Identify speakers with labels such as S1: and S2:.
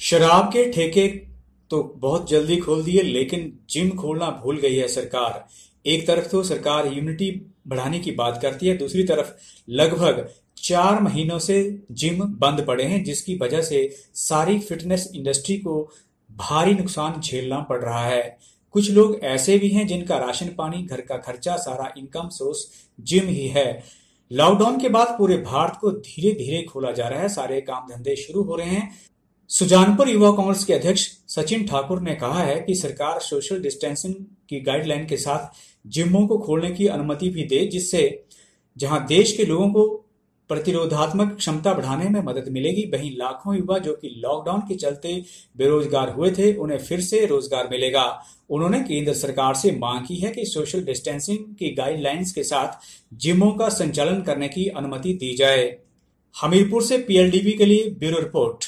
S1: शराब के ठेके तो बहुत जल्दी खोल दिए, लेकिन जिम खोलना भूल गई है सरकार। एक तरफ़ तो सरकार यूनिटी बढ़ाने की बात करती है, दूसरी तरफ़ लगभग चार महीनों से जिम बंद पड़े हैं, जिसकी वजह से सारी फिटनेस इंडस्ट्री को भारी नुकसान झेलना पड़ रहा है। कुछ लोग ऐसे भी हैं जिनका राशन पानी, घर का खर्चा, सारा इनकम सोर्स जिम ही है। लॉकडाउन के बाद पूरे भारत को धीरे धीरे खोला जा रहा है। सारे काम धंधे शुरू हो रहे हैं। सुजानपुर युवा कांग्रेस के अध्यक्ष सचिन ठाकुर ने कहा है कि सरकार सोशल डिस्टेंसिंग की गाइडलाइन के साथ जिमों को खोलने की अनुमति भी दे, जिससे जहाँ देश के लोगों को प्रतिरोधात्मक क्षमता बढ़ाने में मदद मिलेगी। वहीं लाखों युवा जो कि लॉकडाउन के चलते बेरोजगार हुए थे, उन्हें फिर से रोज़गार मिलेगा। उन्होंने केंद्र सरकार से मांग की है कि सोशल डिस्टेंसिंग की गाइडलाइंस के साथ जिमों का संचालन करने की अनुमति दी जाए। हमीरपुर से पीएलडीबी के लिए ब्यूरो रिपोर्ट।